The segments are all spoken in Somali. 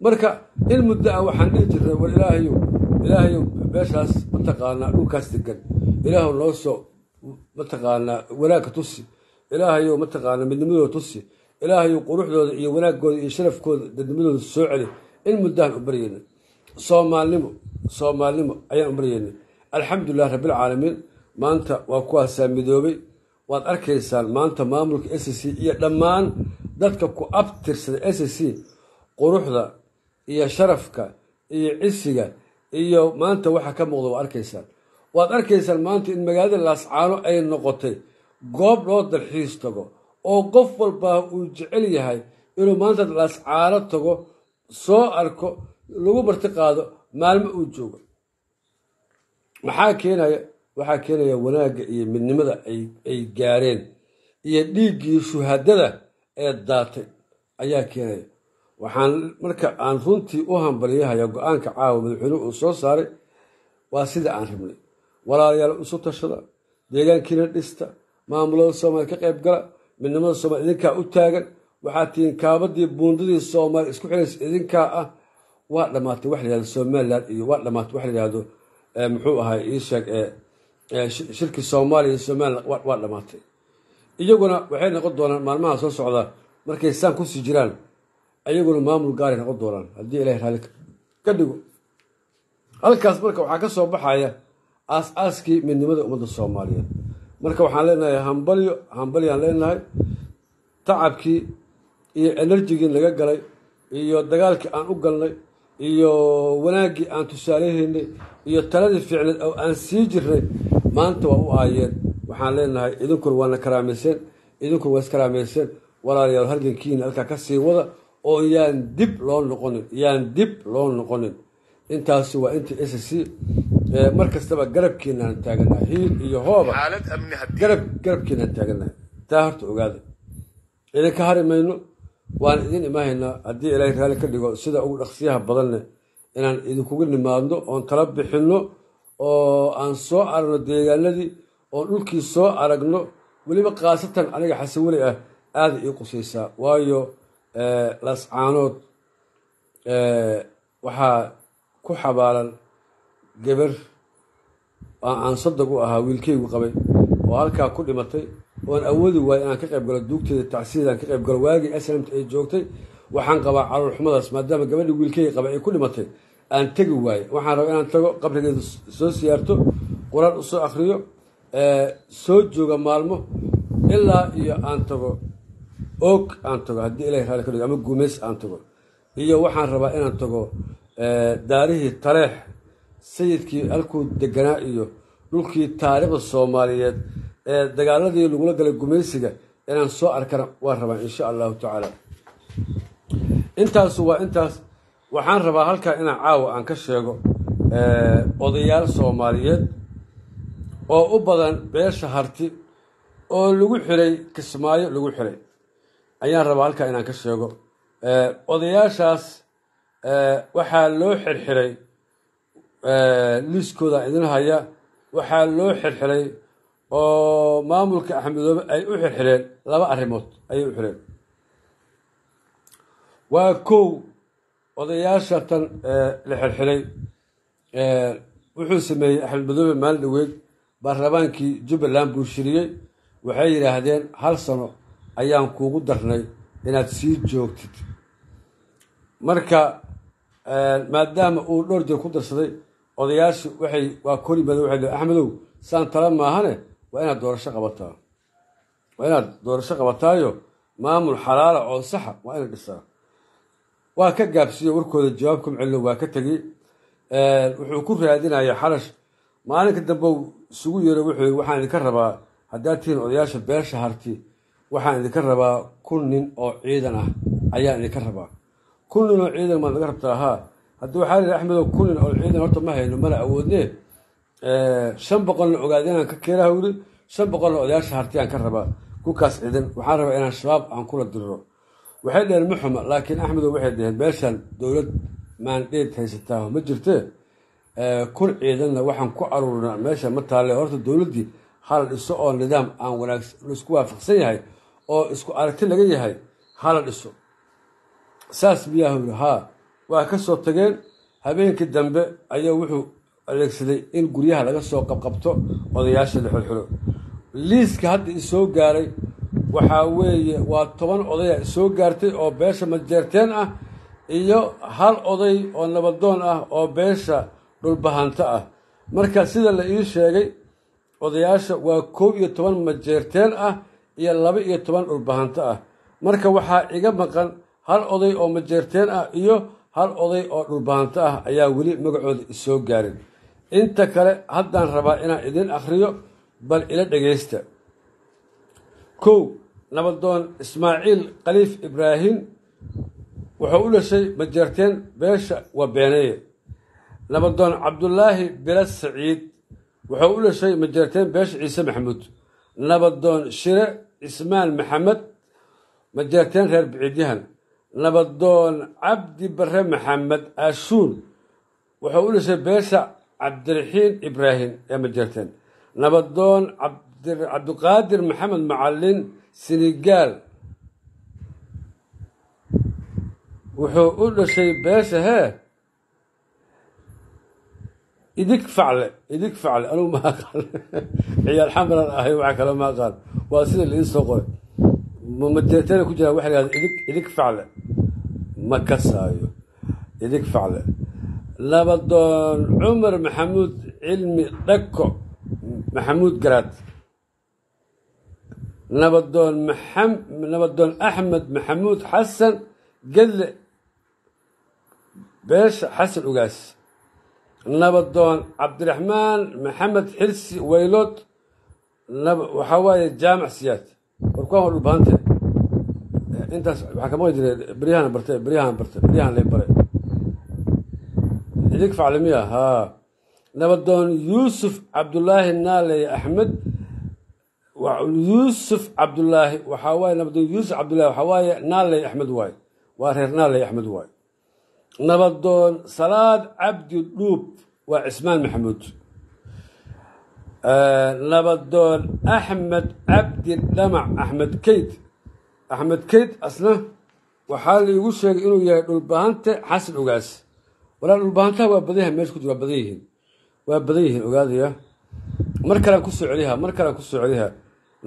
marka in muddo ah waxaan dhihi jirnay war ilaahayow ilaahayow meeshaas mataqaanaa dhulkaas degan ilaahu noo soo mataqaanaa wanaagka tusi. Ilaahayow mataqaanaa midnimadooda tusi. Ilaahayow quruxdooda iyo wanaagooda iyo sharafkooda dadnimadooda soo celi in muddahan u baryeynay soomaalnimo soomaalnimo ayaan u baryeynay alxamdulilah rabbilcaalamiin maanta waa kuwaasaa midoobay waad arkaysaan maanta maamulka s c iyo dhammaan dadka ku abtirsada s c quruxda iyo sharafka iyo cisiga iyo maanta waxa ka muuqda waad arkaysaan. Waad arkaysaan maanta in magaalada laascaano ay noqotay goob loo dalxiis tago oo qof walbaa uu jecel yahay inuu maanta laascaano tago soo arko lagu marti qaado maalmo uu joogo. Maxaa keenaya waxaa keenaya wanaagga iyo midnimada ay gaareen iyo dhiiggii shuhadada ee daatay ayaa keenaya. Waxaan marka aan runtii u hambalyahayaa go'aanka caawa madaxweynuhu uu soo saaray waa sida aan rabnay. Walaalayaal isu tashada deegaankiina dhista maamulada soomaaliya ka qayb gala midnimada soomaliya idinkaa u taagan waxaad tihiin kaabadii buundadii soomaaliya isku xiraysa idinkaa ah waa dhammaatay wax layihahdo somalilan iyo waa dhammaatay wax layihahdo muxuu ahay iisheeg shirkii soomaaliya iyo somalilan waa dhammaatay iyaguna waxay noqon doonaan maalmaha soo socdaa markay saan ku sii jiraan ayaguna maamul gaaray noqon doonaan. Haddii ilahay raalli ka dhigo. Halkaas marka waxaa ka soo baxaya aas-aaskii midnimada ummadda soomaaliyeed. Marka waxaan leenahay hambalyo hambalyaan leenahay tacabkii iyo enerjigii naga galay iyo dagaalkii aan u galnay iyo wanaaggii aan tusaalehaynay iyo taladii fiicneed oo aan sii jirnay maanta waa u aayeen. Waxaan leenahay idinkuna waana karaamayseen idinkuna waa iskaraamayseen walaalayaal halgankiina halkaa ka sii wada oo yaan dib loo noqonin yaan dib loo noqonin. Intaasi waa inta s c mar kastaba garabkiinaan taaganahay hiil iyo hooba garab garabkiinaan taaganahay taa horta ogaada. Idinka hari mayno waan idin imaahaynaa haddii ilaahay raalli ka dhigo sida ugu dhaqsiyaha badanne inaan idinkugu nimaadno oon tala bixinno oo aan soo aragno deegaanadii oon dhulkii soo aragno weliba khaasatan aniga xasanweli ah aada ii qusaysaa waayo lascaanood waxaa ku xabaalan gabar aan sodog u ahaa wiilkeygu qabay oo halkaa ku dhimatay oon awoodi waayo inaan ka qayb galo duugteeda tacsiidaan ka qayb galo waagii aslamta ay joogtay waxaan qabaa caruurxumadaas maadaama gabadhii wiilkeyga qabay ay ku dhimatay aan tegi waaye waxaan rabaa inaan tago qabrigeeda soo siyaarto qur'aan u soo akriyo soo jooga maalmo ilaa iyo aan tago og aan tago haddii ilahay raali ka dhigo ama guumeys aan tago. Iyo waxaan rabaa inaan tago daarihii taleex sayidkii halkuu deganaa iyo dhulkii taariikhda soomaaliyeed ee dagaaladii lagula galay gumaysiga inaan soo arkana waan rabaa insha allahu tacaala. Intaasu waa intaas waxaan rabaa halkaa inaan caawa aan ka sheego odayaal soomaaliyeed oo u badan beesha harti oo lagu xiray kismaayo lagu xiray ayaan rabaa halkaa inaan ka sheego. Odayaashaas waxaa loo xirxiray liiskooda idin haya. Waxaa loo xirxiray oo maamulka axmedoobe ay u xirxireen laba arrimood ayay u xireen. Waa kow odayaasha tan la xirxiray wuxuu sameeyey axmed madoobe maalin dhaweyd baarlamaankii jubbaland buu shiriyey. Waxay yidhaahdeen hal sano ayaan kuugu darnay inaad sii joogtid. Marka maadaama uu dhowr jeer ku darsaday odayaashii waxay waa kor yimaadeen waxay leeyn axmedow saan tala maahane? Waa inaad doorasho qabataa. Waa inaad doorasho qabataayo maamul xalaala oo saxa. Waa ina dhisaa waa ka gaabsiiyo warkooda jawaab kuma celino waa ka tegey wuxuu ku raadinaya xarash maalinka dambe isugu yeero wuxuu waxaan idinka rabaa haddaad tihiin odayaasha beesha harti waxaan idinka rabaa kun nin oo ciidan ah ayaan idinka rabaa. Kun nin oo ciidan maad naga rabtaa haa. Haddii waxaa lihi axmedow kun nin oo ciidan horta ma hayno mana awoodne. Shan boqolna ogaadeenaan ka keenaha wili shan boqolna odayaasha hartiyaan ka rabaa. Kukaas ciidan waxaan rabaa inaan shabaab aan kula diriro waxay dheheen ma xuma laakiin axmedow waxay dheheen beeshan dowlad maandheed haysataa ma jirte? Kun ciidanna waxaan ku aruurinaa meesha ma taalle. Horta dowladdii hala dhiso oo nidaam aan wanaagsan la isku waafaqsan yahay oo isku aragti laga yahay hala dhiso saas miyaahu yiri haa waa ka soo tageen. Habeenkii dambe ayaa wuxuu adeegsaday in guryaha laga soo qabqabto odayaasha la xulxulo. Liiska hadda isoo gaaray waxaa weeye waa toban odaya isoo gaartay oo beesha majeerteen ah iyo hal oday oo nabadoon ah oo beesha dhulbahanto ah. Marka sida la ii sheegay odayaasha waa koob iyo toban majeerteen ah iyo laba iyo toban dhulbahanto ah. Marka waxaa iga maqan hal oday oo majeerteen ah iyo hal oday oo dhulbahanto ah ayaa weli magacooda isoo gaarin. Inta kale haddaan rabaa inaan idiin akhriyo bal ila dhegaysta kow nabadoon ismaaciil khaliif ibraahim wuxuu u dhashay majeerteen beesha waa beeneye nabadoon cabdulaahi bilas saciid wuxuu u dhashay majeerteen beesha ciise maxamuud. Nabadoon shire cismaan maxamed majeerteen reer biciidyahan. Nabadoon cabdi bare maxamed ashuun wuxuu u dhashay beesha cabdiraxiin ibraahim ee majeerteen nabadoon cabdiqaadir maxamed macalin sinigaal wuxuu u dhashay beesha hee idig facle idig facle anugu ma aqaan. Ciyaal xamaran ahay waxa kale ma aqaan. Waa sida laii soo qoray. Majeerteena ku jiraa waxa lahahda idig idig facle ma kasaayo idig facle nabadoon cumar maxamuud cilmi dhako maxamuud garaad nabadoon nabadoon axmed maxamuud xasan gedle beesha xasan ugaas nabadoon cabdiraxmaan maxamed xirsi weylood waxaa waaye jaamac siyaad. Warkuwaan waa dhulbahante intaas waxaa ka maqli jiray beryahan barte beryahan barte beryahan lay bare idig faclimiya haa. Nabadoon yuusuf cabdulaahi naaley axmed yuusuf cabdulaahi waxaa waaye nabadoon yuusuf cabdullahi waxaa waaye naaley axmed waaye waa reer naaley axmed waaye nabadoon salaad cabdi dhuub waa cismaan maxamuud. Nabadoon axmed cabdi dhamac axmed keyd. Axmed keyd asna waxaa laigu sheegay inuu yahay dhulbahante xasan ogaas. Walaa dhulbahantaha waa badan yahay meesha ku waa badan yihiin. Waa badan yihiin ogaadaya. Mar kalaan ku soo celiha mar kalaan ku soo celiha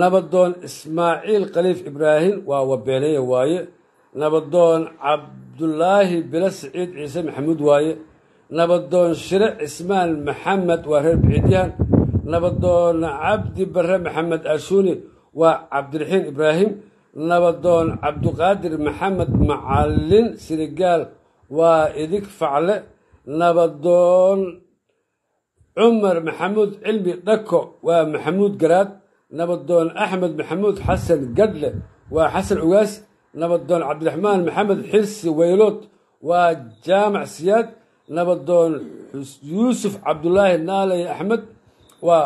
nabadoon ismaaciil khaliif ibraahim waa wabeeneye waaye. Nabadoon cabdulaahi bilo siciid ciise maxamuud waaye. Nabadoon shire cismaan maxamed waa reer biciidyahan nabadoon cabdi bare maxamed ashuuni waa cabdiraxiin ibraahim. Nabadoon cabdiqaadir maxamed macalin sinigaal waa idig facle. Nabadoon cumar maxamuud cilmi dhako waa maxamuud garaad nabadoon axmed maxamuud xasan gadle waa xasan ugaas. Nabadoon cabdiraxmaan maxamed xirsi weylood waa jaamac siyaad. Nabadoon yuusuf cabdulaahi naaley axmed waa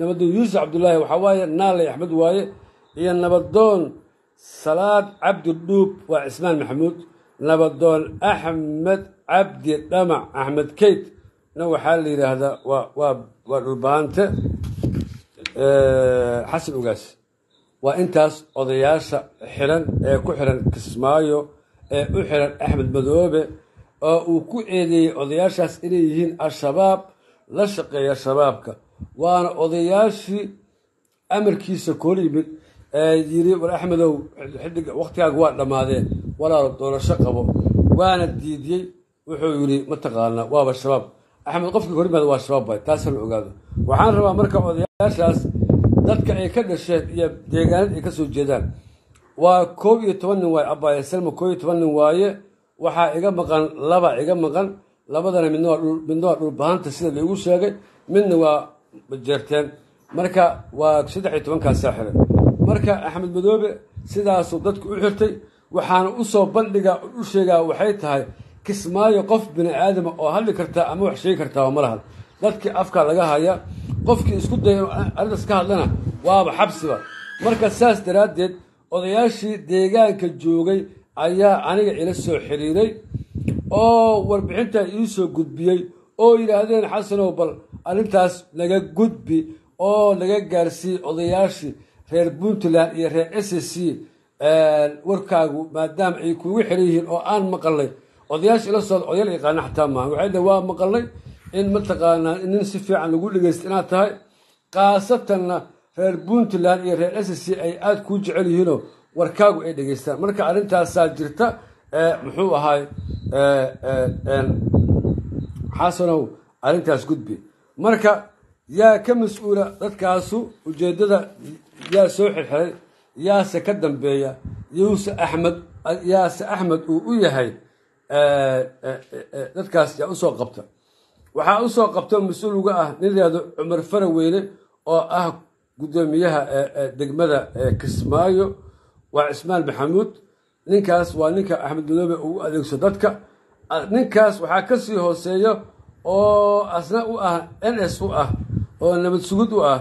nabadoon yuusuf cabdulaahi waxaa waaye naaley axmed waaye. Iyo nabadoon salaad cabdi dhuub waa cismaan maxamuud. Nabadoon axmed cabdi dhamac axmed keyd. Na waxaa la yidhaahdaa waa dhulbahante xasan ugaas waa intaas odayaasha xiran ee ku xiran kismaayo ee u xiran axmed madoobe oo uu ku eedeeyey odayaashaas inay yihiin al-shabaab la shaqeeya shabaabka. Waana odayaashii amarkiisa koola yimid ee yiri war axmedow xiddig waktigaaga waa dhammaadeen walaalo doorasho qabo. Waana diidiyey wuxuu yidhi mataqaanaa waaba shabaab axmed qofkii hor yimaada waa shabaab bay taasa la ogaado. Waxaan rabaa marka odayaashaas dadka ay ka dhasheen iyo deegaanada ay ka soo jeedaan. Waa koob iyo toban nin waaye abaaye selma koob iyo toban nin waaye? Waxaa iga maqan laba iga maqan labadana midna waa dhulbahanta sida laigu sheegay midna waa jeerteen. Marka waa saddex iyo tobankaasaa xiran marka axmed madoobe sidaasuu dadku u xirtay waxaana u soo bandhigaa u sheegaa waxay tahay kismaayo qof bini aadama oo hadli kartaa ama wax sheegi kartaa ma lahan dadkii afka laga haya qofkii isku daya arrintaas ka hadlana waaba xabsiba marka saas daraaddeed odayaashii deegaanka joogay ayaa aniga ila soo xiriiray oo warbixintaa ii soo gudbiyey oo yidhaahdeen xasanow bal arrintaas naga gudbi oo laga gaarsiiyey odayaashii reer puntland iyo reer s c warkaagu maadaama ay kugu xiran yihiin oo aan maqalnay odayaasha ila socda odayaal yaqaana xataa maaha. Waxay dhaheen waa maqalnay in mataqaanaa nin si fiican lagu dhegeysta inaad tahay khaasatanna reer puntland iyo reer s c ay aada kuu jecel yihiinoo warkaagu ay dhegeystaan marka arrintaasaa jirta muxuu ahaay xasanow arrintaas gudbi. Marka yaa ka mas'uula dadkaasu ujeeddada yaa soo xirxiray yaase ka dambeeya yuuse axmed yaase axmed uu u yahay dadkaas yaa u soo qabta. Waxaa u soo qabta mas'uul uga ah nin yihahdo cumar faraweyne oo ah guddoomiyaha degmada kismaayo. Waa cismaan maxamuud. Ninkaas waa ninka axmed madoobe uu u adeegso dadka. Ninkaas waxaa ka sii hooseeya oo asna u ah n s u ah oo nabad sugid u ah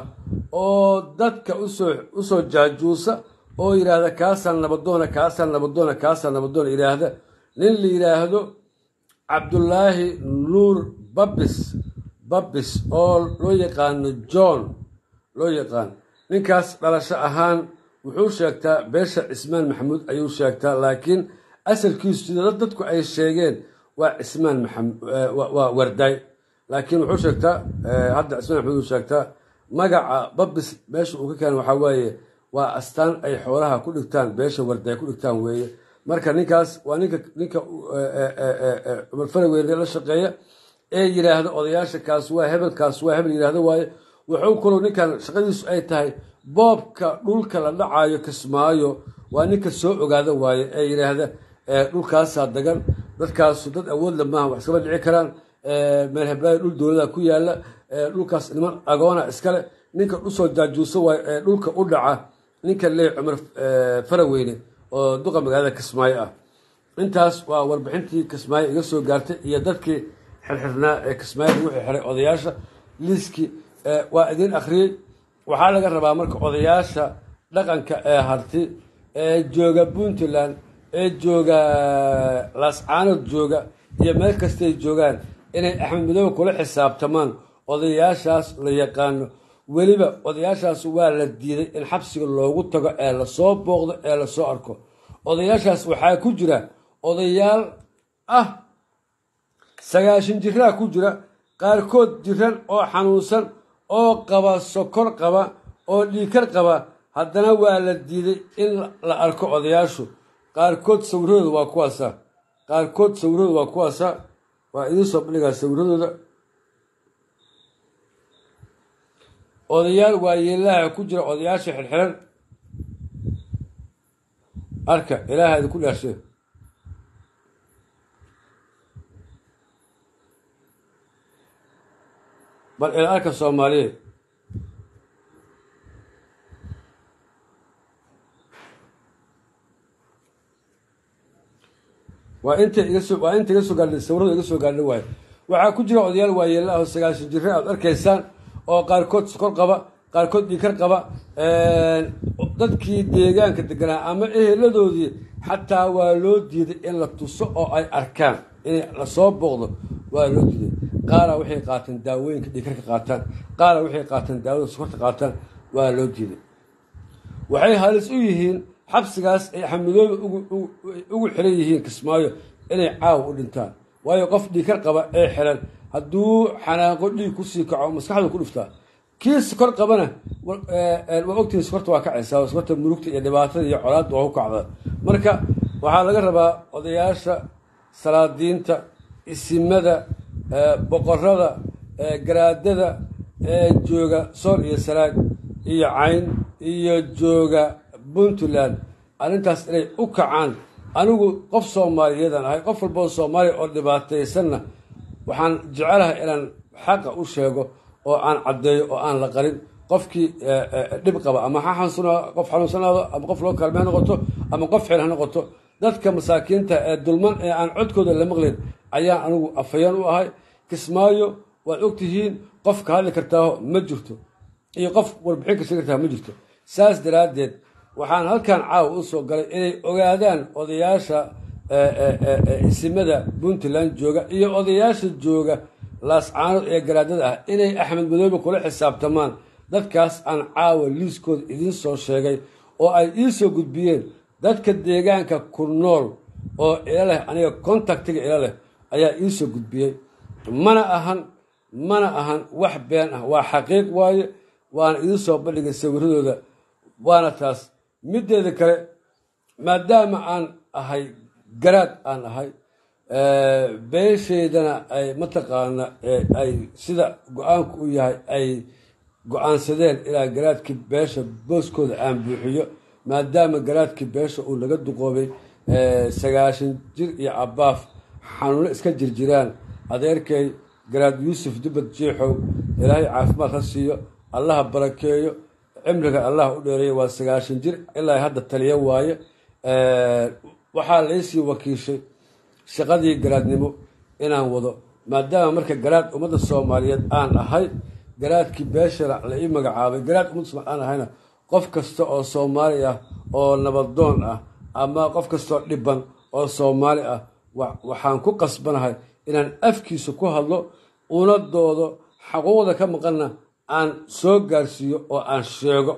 oo dadka u soo u soo jaajuusa oo yidhaahda kaasaan nabadoona kaasaan nabadoona kaasaan nabadoona yidhaahda nin la yidhaahdo cabdulaahi nuur babis babis oo loo yaqaano john loo yaqaan. Ninkaas dhalasho ahaan wuxuu sheegtaa beesha cismaan maxamuud ayuu sheegtaa laakiin asalkiisu sida dadku ay sheegeen waa cismaan waa wardaay laakiin wuxuu sheegtaa hadda cismaan maxamuud uu sheegtaa magaca babis meesha uu ka keena waxaa weeye waa astaan ay xoolaha ku dhigtaan beesha wardaay ku dhigtaan weeye marka ninkaas waa ninka ninka cumar faraweyne la shaqeeya ee yidhaahda odayaasha kaas waa hebel kaas waa hebel yidhaahda waaye wuxuu kaloo ninkan shaqadiisu ay tahay boobka dhulka la dhacayo kismaayo waa ninka soo ogaada waaye ee yidhaahda dhulkaasaa dagan dadkaasu dad awoodla maaha wax iskama dhici karaan meel heblaayo dhul dowladda ku yaalla dhulkaas niman agoona iskale ninka u soo jaajuusa waay ee dhulka u dhaca ninka leey cumar faraweyne oo duqa magaalada kismaayo ah. Intaas waa warbixintii kismaayo iga soo gaartay iyo dadkii xirxirnaa ee kismaayo lagu xirxiray odayaasha. Liiskii waa idiin akhriyey. Waxaa laga rabaa marka odayaasha dhaqanka ee harti ee jooga puntland ee jooga laascaanood jooga iyo meel kastay joogaan inay axmed madoobe kula xisaabtamaan odayaashaas la yaqaano weliba odayaashaas waa la diiday in xabsiga loogu tago ee la soo booqdo ee la soo arko. Odayaashaas waxaa ku jira odayaal ah. Sagaashan jiraa ku jira qaarkood jiran oo xanuunsan oo qaba sokor qaba oo dhiikar qaba. Haddana waa la diiday in la arko odayaashu. Qaarkood sawirradooda waa kuwaasa qaarkood sawirradooda waa kuwaasa waa idiin soo bandhigaa sawirradooda odayaal waayeelaha ku jira odayaasha xirxiran. Arka ilaaha idinku dhaashe. Bal ila arka soomaaliyeed waa inta waa inta iga soo gaadhay sawirada iga soo gaadha waayo waxaa ku jira odayaal waayeela ah oo sagaashan jira aad arkaysaan oo qaarkood sokor qaba qaarkood dhiikar qaba dadkii deegaanka deganaa ama eheladoodii xataa waa loo diiday in la tuso oo ay arkaan. In la soo booqdo waa loo diiday. Qaara waxay qaateen daawooyinka dhiikarka qaataan. Qaara waxay qaateen daawada sokorta qaataan. Waa loo diiday. Waxay halis u yihiin xabsigaas ay xamidoobe ugu xiran yihiin kismaayo inay caawa u dhintaan. Waayo qof dhiikar qaba ee xiran hadduu xanaaqo dhiig ku sii kaco maskaxdu ku dhiftaa kii sokor qabana waa ogtihin sokorta waa kacaysaa sokorta murugta iyo dhibaatada iyo colaadda waa ku kacda. Marka waxaa laga rabaa odayaasha salaadiinta isimada boqorada garaadada jooga sool iyo saraag iyo cayn iyo jooga puntland arrintaas inay u kacaan anigu qof soomaaliyeedaan ahay qof walboo soomaaliya oo dhibaataysanna waxaan jecelahay inaan xaqa u sheego oo aan caddeeyo oo aan la qarin qofkii dhib qaba ama qof xanuunsanaado ama qof loo kaalme ha noqoto ama qof xil ha noqoto. Dadka masaakiinta ee dulman ee aan codkooda la maqlayn ayaan anigu afayaan u ahay. Kismaayo waad ogtihiin qof ka hadli kartaaho ma jirto. Iyo qof warbixin ka sheegi kartaa ma jirto. Saas daraaddeed waxaan halkan caawa u soo galay inay ogaadaan odayaasha isimada puntland jooga iyo odayaasha jooga laascaanood ee garaadada ah inay axmed madoobe kula xisaabtamaan. Dadkaas aan caawa liiskooda idiin soo sheegay oo ay ii soo gudbiyeen dadka deegaanka ku nool oo ila leh aniga contactiga ila leh ayaa ii soo gudbiyey. Mana ahan mana ahan wax been ah waa xaqiiq waaye waana idiin soo bandhigay sawiradooda waana taas middeeda kale maadaama aan ahay garaad aan ahay beesheydana ay mataqaana ay sida go'aanku u yahay ay go'aansadeen ilaa garaadkii beesha booskooda aan buuxiyo maadaama garaadkii beesha uu laga duqoobay sagaashan jir iyo cabaaf xanuuno iska jirjiraan. Adeerkay garaad yuusuf dubad jiixow ilaahay caafimaad ha siiyo allaha barakeeyo cimriga allah u dheereeya waa sagaashan jir ilaa hadda taliya waaye waxaa laysii wakiishay shaqadii garaadnimo inaan wado maadaama marka garaad ummadda soomaaliyeed aan ahay garaadkii beeshana la ii magacaabay garaad ummadda aan ahayna qof kasta oo soomaali ah oo nabadoon ah ama qof kastaoo dhiban oo soomaali ah waxaan ku qasbanahay inaan afkiisa ku hadlo una doodo xaquuqda ka maqanna aan soo gaarsiiyo oo aan sheego.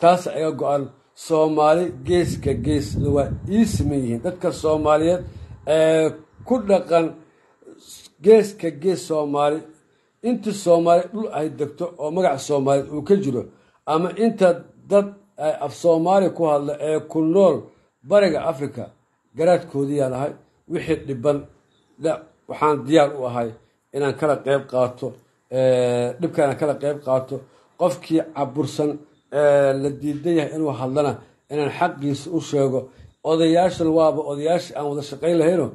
Taas aga go-an soomaali geeska geesna waa ii siman yihiin dadka soomaaliyeed ee ku dhaqan geeska gees soomaali inta soomaali dhul ay degto oo magaca soomaaliyeed uu ka jiro ama inta dad af soomaali ku hadla ee ku nool bariga africa garaadkoodiyaan ahay wixii dhiban waxaan diyaar u ahay inaan kala qeyb qaato dhibkaana kala qeyb qaato. Qofkii cabursan la diidan yahay inuu hadlana inaan xaqiisa u sheego. Odayaashan waaba odayaashii aan wada shaqayn lahayno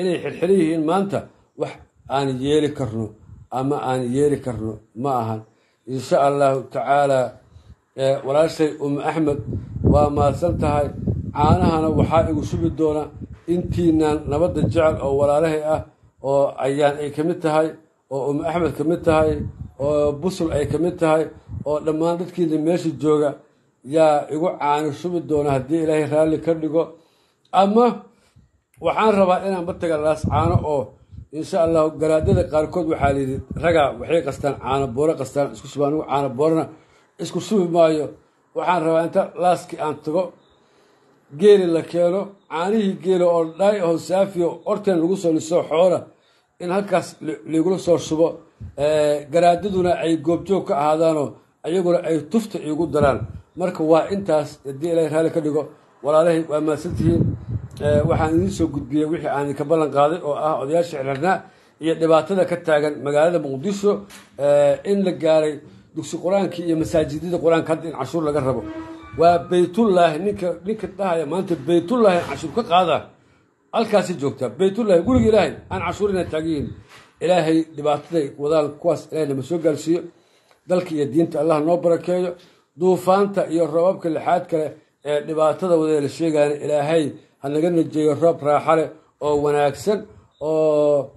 inay xirxiran yihiin maanta wax aan yeeli karno ama aan yeeli karno ma ahan. Insha allahu tacaala walaashay umu axmed waa mahadsan tahay caanahana waxaa igu shubi doona intiinaan nabadda jecel oo walaalahay ah oo ayaan ay ka mid tahay oo umu axmed ka mid tahay oo busul ay ka mid tahay oo dhammaan dadkiina meesha jooga yaa igu caani shubi doona haddii ilaahay raalli ka dhigo. Ama waxaan rabaa inaan bataga laas caano oo insha allahu garaadada qaarkood waxaa layidhi ragaa waxay qastaan caano booro qastaan isku shuba anigu caano boorana isku shubi maayo. Waxaan rabaa inta laaskii aan tago geeli la keeno caanihii geela oo dhaay oo saafiyo lagu soo liso xoola in halkaas liigula soo shubo garaadaduna ay goobjoog ka ahaadaanoo ayaguna ay tufta iigu daraan. Marka waa intaas haddii ilaahay raalli ka dhigo walaalahay waa mahadsantihiin waxaan idiin soo gudbiyey wixii aan idinka ballan qaaday oo ah odayaasha xirxirnaa iyo dhibaatada ka taagan magaalada muqdisho in la gaaray dugsi qur'aankii iyo masaajidada qur'aanka hadda in cashuur laga rabo. Waa baytullaahi ninka ninka dhahaya maanta baytullaahi cashuur ka qaada. Halkaasi joogtaa baytullaahi guriga ilaahay aan cashuur inay taagiyihin ilaahay dhibaataday wadaan kuwaas ilahay nama soo gaarsiiyo. Dalka iyo diinta allah noo barakeeyo. Duufaanta iyo roobabka lixaad kale ee dhibaatada wadee la sheegayana ilaahay ha naga najeeyo roob raaxa leh oo wanaagsan oo